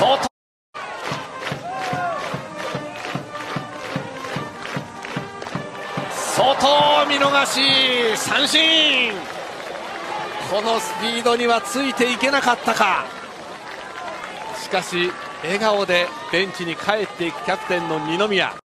外。外見逃し三振。このスピードにはついていけなかったか。しかし笑顔でベンチに帰っていくキャプテンの二宮。